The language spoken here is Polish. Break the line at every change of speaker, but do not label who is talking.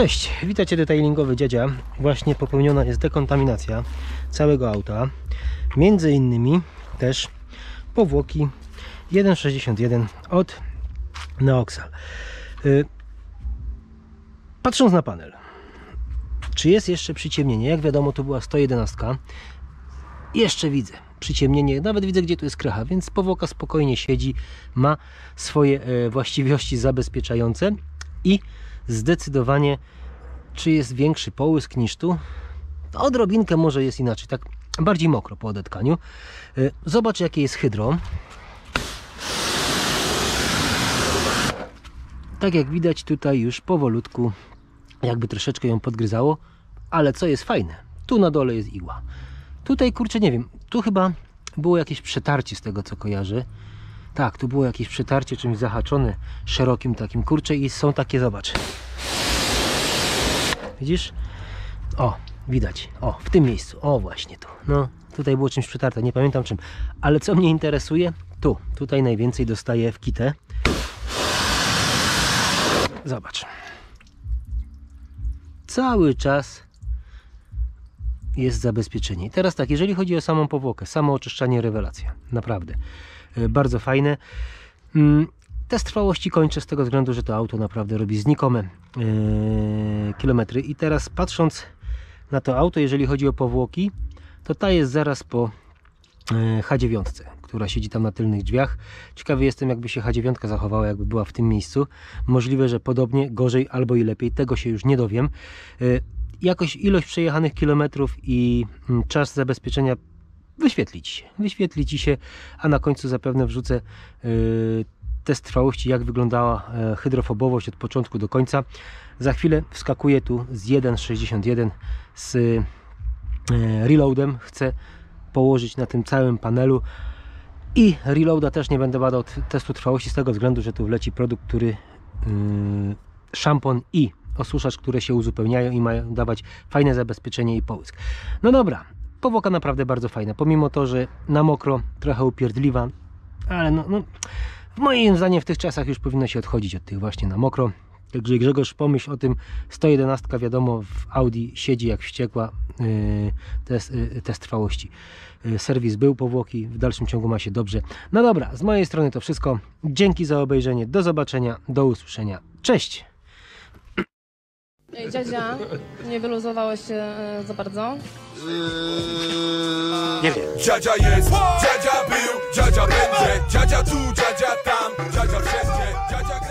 Cześć, witajcie detailingowy dziadzia. Właśnie popełniona jest dekontaminacja całego auta. Między innymi też powłoki 1.61 od Neoxal. Y, Patrząc na panel, czy jest jeszcze przyciemnienie? Jak wiadomo, to była 111. Jeszcze widzę przyciemnienie, nawet widzę, gdzie tu jest krecha, więc powłoka spokojnie siedzi, ma swoje e, właściwości zabezpieczające i zdecydowanie, czy jest większy połysk niż tu? Odrobinkę może jest inaczej, tak bardziej mokro po odetkaniu. E, Zobacz, jakie jest hydro. Tak jak widać, tutaj już powolutku jakby troszeczkę ją podgryzało, ale co jest fajne, tu na dole jest igła. Tutaj kurczę, nie wiem, tu chyba było jakieś przetarcie z tego co kojarzę. Tak, tu było jakieś przetarcie czymś zahaczone szerokim takim kurczę i są takie, zobacz. Widzisz? O, widać. O, w tym miejscu. O, właśnie tu. No, tutaj było czymś przetarte, nie pamiętam czym. Ale co mnie interesuje? Tu. Tutaj najwięcej dostaję w kitę. Zobacz. Cały czas jest zabezpieczenie. I teraz tak, jeżeli chodzi o samą powłokę, samo oczyszczanie, rewelacja. Naprawdę. E, Bardzo fajne. Mm, Test trwałości kończę z tego względu, że to auto naprawdę robi znikome e, kilometry. I teraz patrząc na to auto, jeżeli chodzi o powłoki, to ta jest zaraz po e, H9, która siedzi tam na tylnych drzwiach. Ciekawy jestem, jakby się H9 zachowała, jakby była w tym miejscu. Możliwe, że podobnie, gorzej albo i lepiej. Tego się już nie dowiem. Jakoś ilość przejechanych kilometrów i mm, czas zabezpieczenia wyświetli Ci się. Wyświetli Ci się, a na końcu zapewne wrzucę yy, test trwałości, jak wyglądała e, hydrofobowość od początku do końca. Za chwilę wskakuję tu z 1.61 z e, reloadem. Chcę położyć na tym całym panelu i reloada też nie będę badał testu trwałości z tego względu, że tu wleci produkt, który yy, szampon i osuszacz, które się uzupełniają i mają dawać fajne zabezpieczenie i połysk. No dobra, powłoka naprawdę bardzo fajna, pomimo to, że na mokro trochę upierdliwa, ale no, no moim zdaniem w tych czasach już powinno się odchodzić od tych właśnie na mokro. Także Grzegorz pomyśl o tym, 111 wiadomo w Audi siedzi jak wściekła yy, test, yy, test trwałości. Yy, serwis był powłoki, w dalszym ciągu ma się dobrze. No dobra, z mojej strony to wszystko. Dzięki za obejrzenie, do zobaczenia, do usłyszenia. Cześć!
Ej, dziadzia, nie wyluzowałeś się e, za bardzo?
Nie wiem.
Dziadzia jest, dziadzia był, dziadzia będzie, dziadzia tu, dziadzia tam, dziadzia wszędzie, dziadzia.